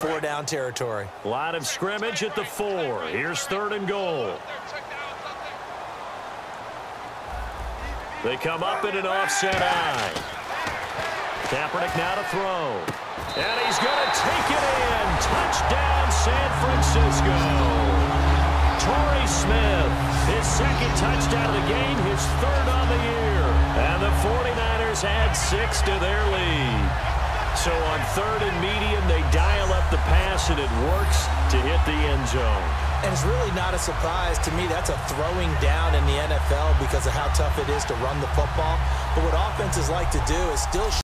Four down territory. Line of scrimmage at the four. Here's third and goal. They come up in an offset I. Kaepernick now to throw. And he's going to take it in. Touchdown, San Francisco. Torrey Smith, his second touchdown of the game, his third on the year. And the 49ers add six to their lead. So on third and medium, and it works to hit the end zone. And it's really not a surprise to me. That's a throwing down in the NFL because of how tough it is to run the football. But what offenses like to do is still